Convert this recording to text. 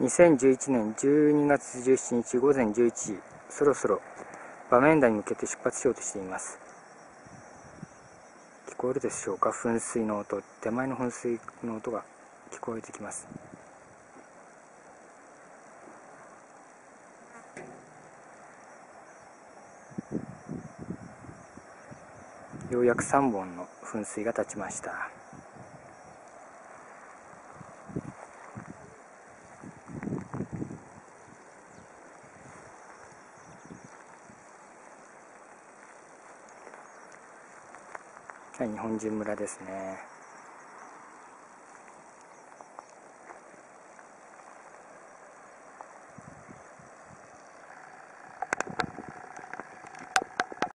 2011年12月17日午前11時そろそろ場面台に向けて出発しようとしています。聞こえるでしょうか？噴水の音。手前の噴水の音が聞こえてきます。ようやく3本の噴水が立ちました。日本人村ですね。